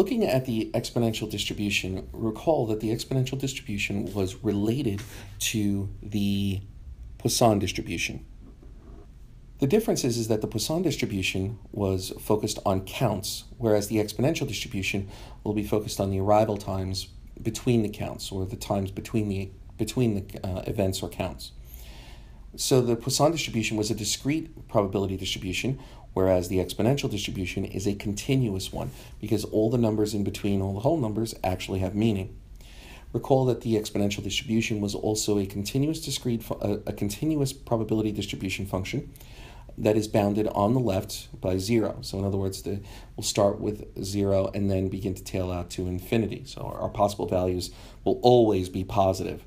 Looking at the exponential distribution, recall that the exponential distribution was related to the Poisson distribution. The difference is, is that the Poisson distribution was focused on counts, whereas the exponential distribution will be focused on the arrival times between the counts, or the times between the between the uh, events or counts. So the Poisson distribution was a discrete probability distribution, whereas the exponential distribution is a continuous one because all the numbers in between all the whole numbers actually have meaning. Recall that the exponential distribution was also a continuous discrete a, uh, a continuous probability distribution function that is bounded on the left by zero. So in other words, the, we'll start with zero and then begin to tail out to infinity. So our, our possible values will always be positive.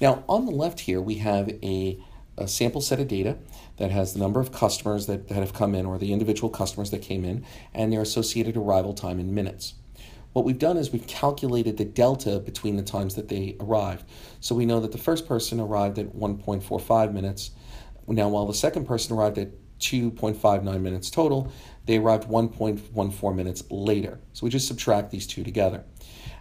Now on the left here we have a, a sample set of data that has the number of customers that, that have come in or the individual customers that came in and their associated arrival time in minutes. What we've done is we've calculated the delta between the times that they arrived. So we know that the first person arrived at 1.45 minutes. Now, while the second person arrived at 2.59 minutes total, they arrived 1.14 minutes later. So we just subtract these two together.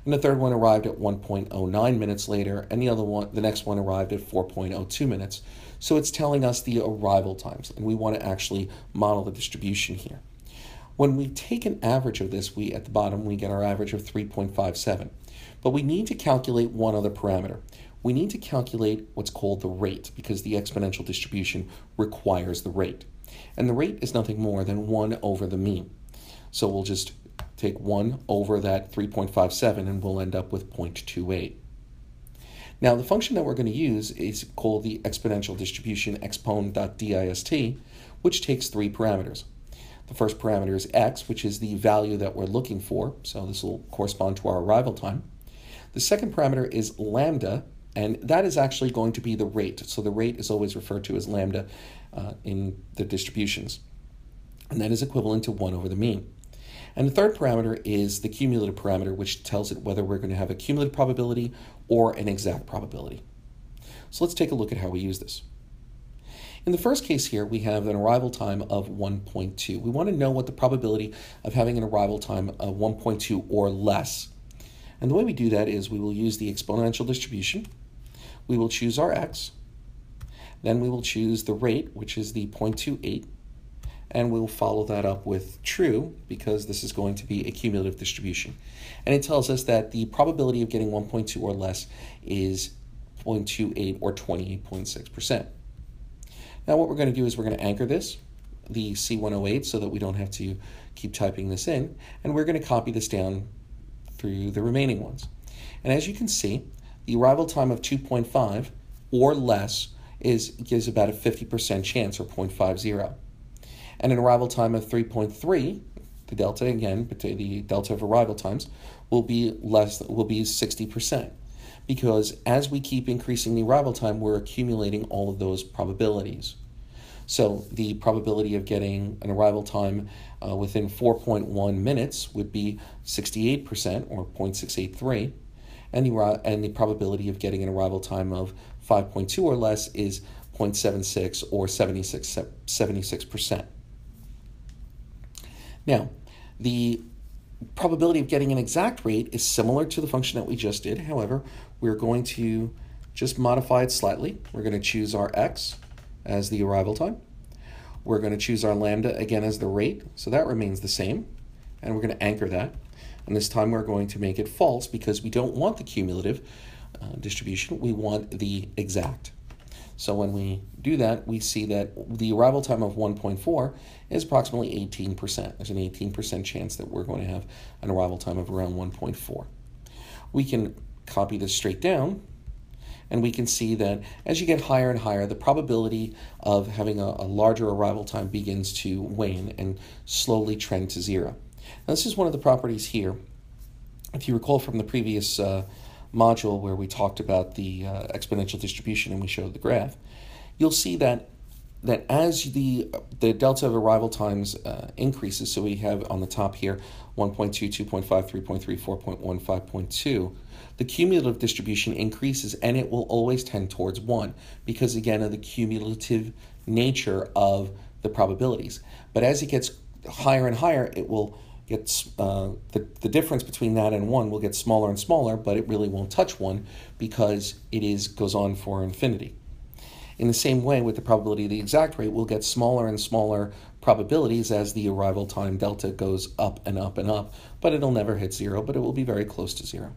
And the third one arrived at 1.09 minutes later, and the other one, the next one arrived at 4.02 minutes. So it's telling us the arrival times, and we want to actually model the distribution here. When we take an average of this, we at the bottom we get our average of 3.57. But we need to calculate one other parameter. We need to calculate what's called the rate because the exponential distribution requires the rate. And the rate is nothing more than 1 over the mean. So we'll just take 1 over that 3.57 and we'll end up with 0.28. Now, the function that we're going to use is called the exponential distribution EXPON.DIST, which takes three parameters. The first parameter is x, which is the value that we're looking for, so this will correspond to our arrival time. The second parameter is lambda, and that is actually going to be the rate. So the rate is always referred to as lambda uh, in the distributions, and that is equivalent to 1 over the mean. And the third parameter is the cumulative parameter, which tells it whether we're going to have a cumulative probability or an exact probability. So let's take a look at how we use this. In the first case here, we have an arrival time of 1.2. We want to know what the probability of having an arrival time of 1.2 or less. And the way we do that is we will use the exponential distribution. We will choose our x. Then we will choose the rate, which is the 0.28 and we'll follow that up with true because this is going to be a cumulative distribution. And it tells us that the probability of getting 1.2 or less is 0.28 or 28.6%. Now what we're going to do is we're going to anchor this, the C108, so that we don't have to keep typing this in, and we're going to copy this down through the remaining ones. And as you can see, the arrival time of 2.5 or less is gives about a 50% chance or 0.50 and an arrival time of 3.3, the delta again, the delta of arrival times will be less will be 60% because as we keep increasing the arrival time, we're accumulating all of those probabilities. So the probability of getting an arrival time uh, within 4.1 minutes would be 68% or 0.683, and the, and the probability of getting an arrival time of 5.2 or less is 0.76 or 76, 76%. Now, the probability of getting an exact rate is similar to the function that we just did. However, we're going to just modify it slightly. We're going to choose our x as the arrival time. We're going to choose our lambda again as the rate, so that remains the same. And we're going to anchor that. And this time we're going to make it false because we don't want the cumulative uh, distribution, we want the exact. So when we do that, we see that the arrival time of 1.4 is approximately 18%. There's an 18% chance that we're going to have an arrival time of around 1.4. We can copy this straight down and we can see that as you get higher and higher, the probability of having a, a, larger arrival time begins to wane and slowly trend to zero. Now, this is one of the properties here. If you recall from the previous uh, module where we talked about the uh, exponential distribution and we showed the graph, you'll see that that as the the delta of arrival times uh, increases, so we have on the top here 1.2, 2.5, 3.3, 4.1, 5.2, the cumulative distribution increases and it will always tend towards 1 because again of the cumulative nature of the probabilities. But as it gets higher and higher, it will gets uh, the, the difference between that and 1 will get smaller and smaller, but it really won't touch 1 because it is goes on for infinity. In the same way, with the probability of the exact rate, we'll get smaller and smaller probabilities as the arrival time delta goes up and up and up, but it'll never hit zero, but it will be very close to zero.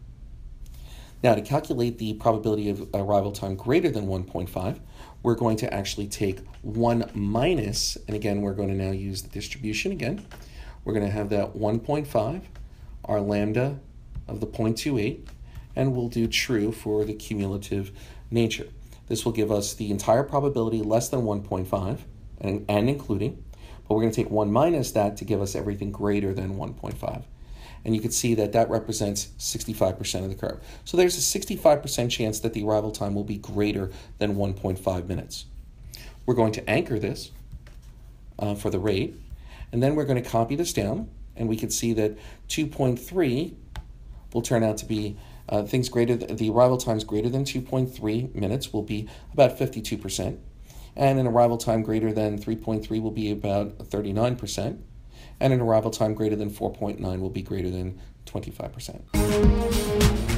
Now, to calculate the probability of arrival time greater than 1.5, we're going to actually take 1 minus, and again, we're going to now use the distribution again. We're going to have that 1.5, our lambda of the 0.28, and we'll do true for the cumulative nature. This will give us the entire probability less than 1.5 and, and including, but we're going to take 1 minus that to give us everything greater than 1.5. And you can see that that represents 65% of the curve. So there's a 65% chance that the arrival time will be greater than 1.5 minutes. We're going to anchor this uh, for the rate, and then we're going to copy this down, and we can see that 2.3 will turn out to be uh, things greater, th the arrival times greater than 2.3 minutes will be about 52%, and an arrival time greater than 3.3 will be about 39%, and an arrival time greater than 4.9 will be greater than 25%.